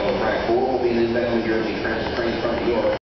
All right. 4 will be in Benham, New Jersey,